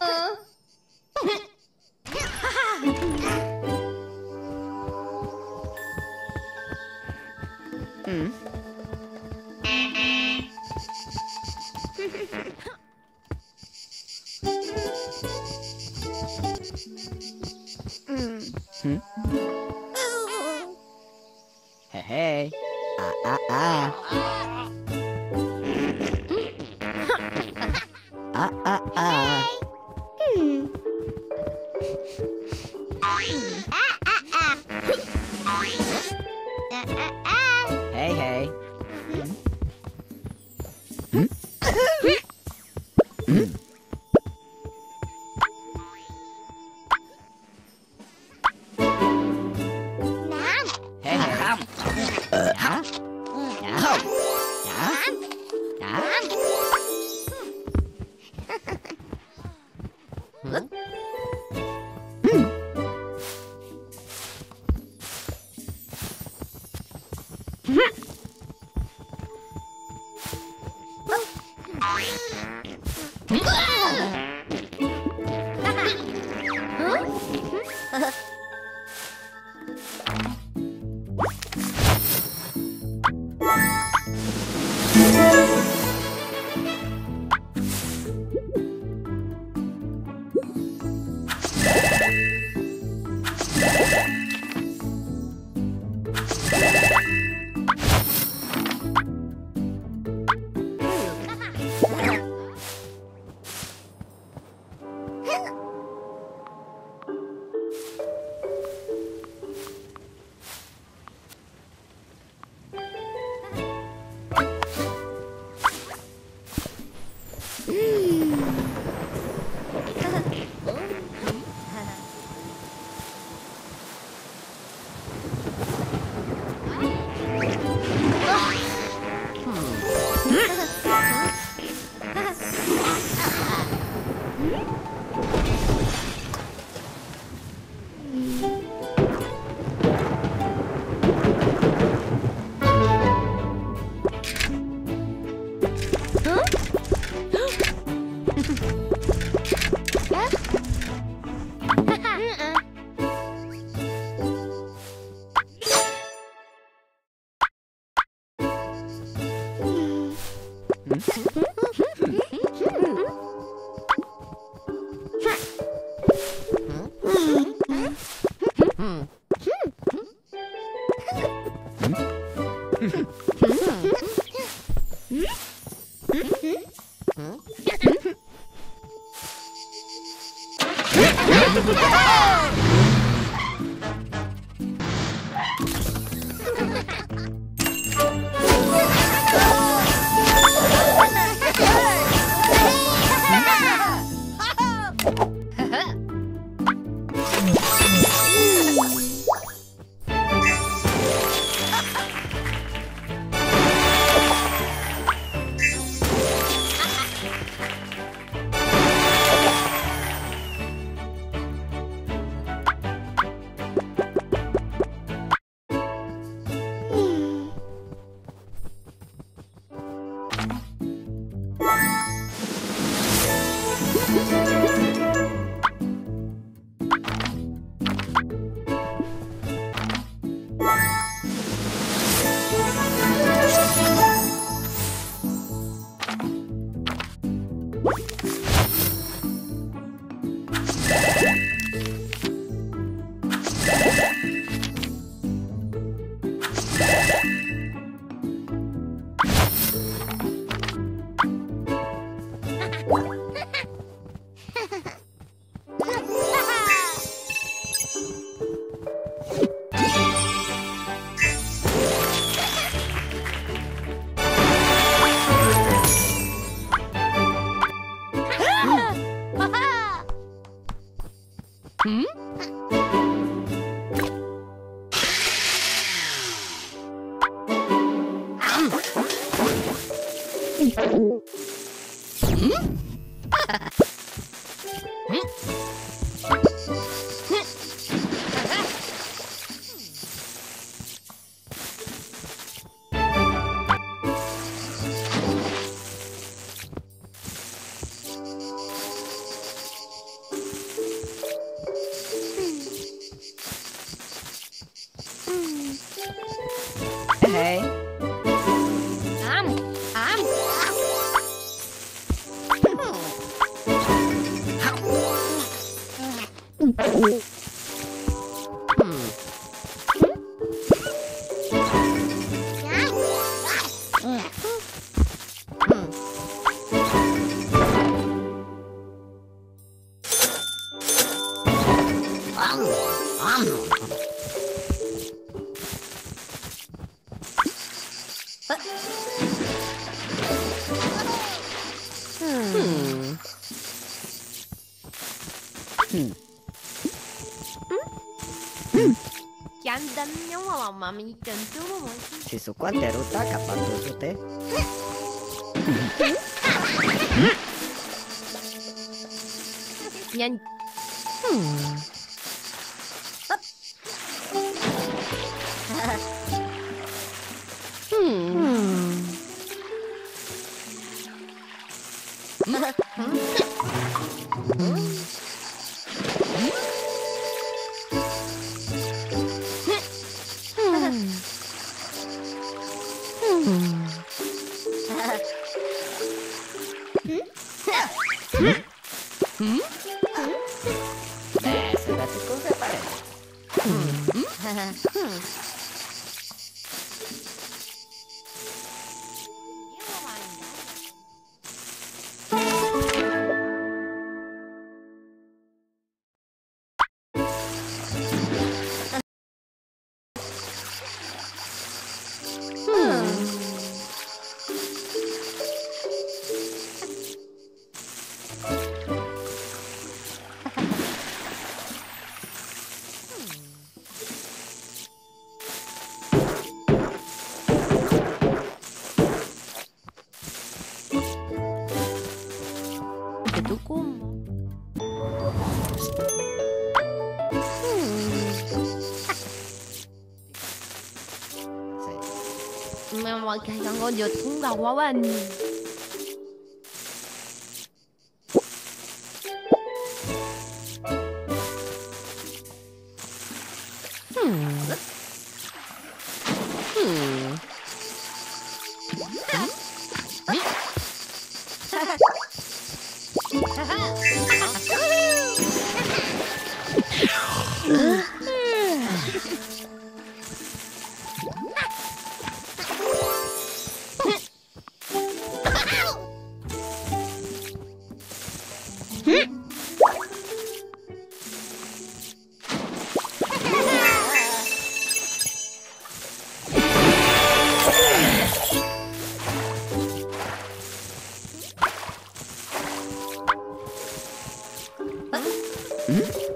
嗯。うわ Ha ha ha! ん。Mm-hmm. Chiandamnya malah mami tentu mau. Si sukuan teruta kapan tuh teh? Nyan. Eh, sudah Será tu cosa para 哎，刚刚就听到我问你。Hmm?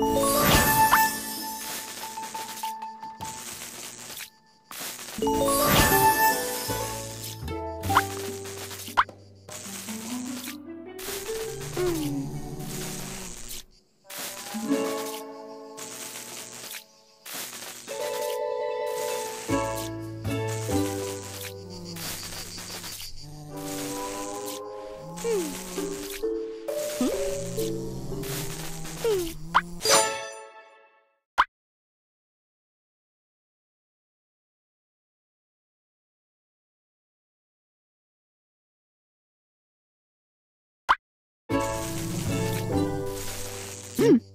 Música Hmm.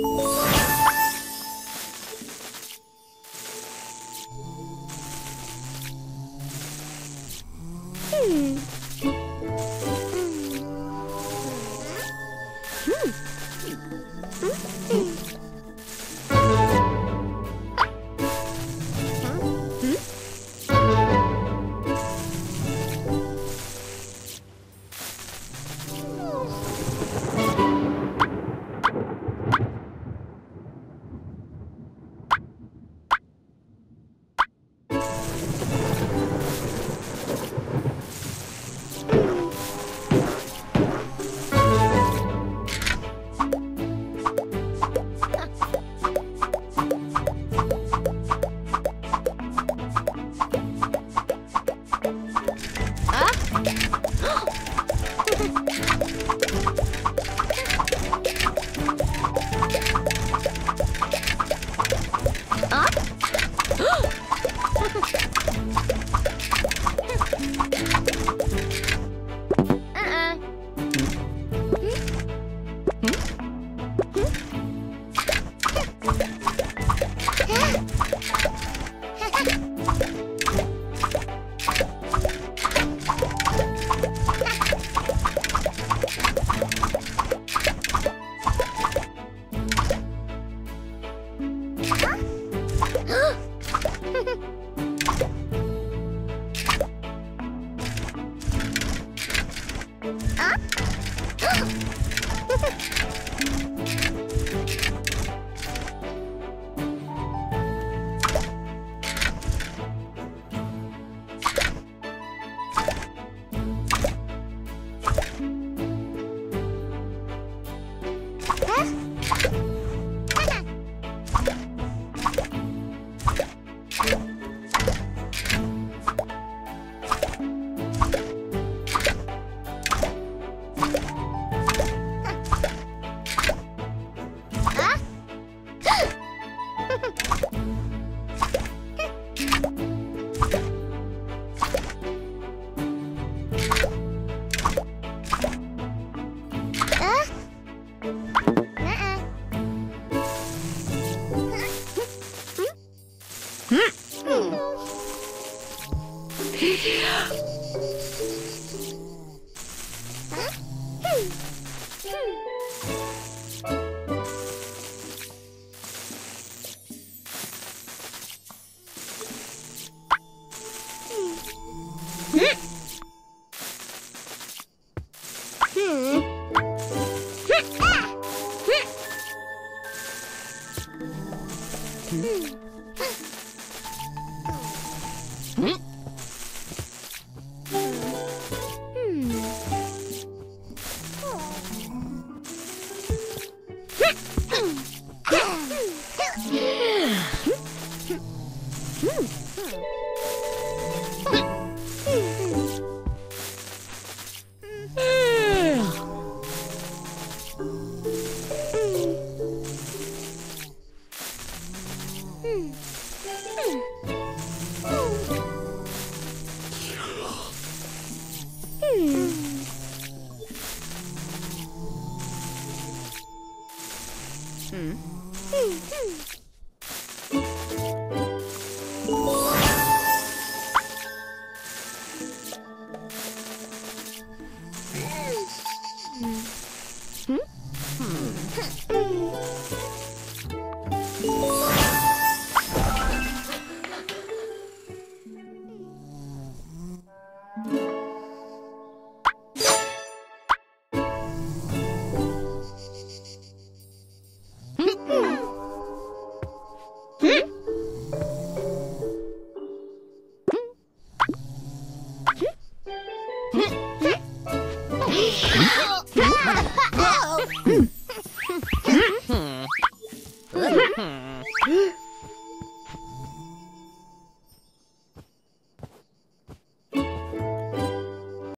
you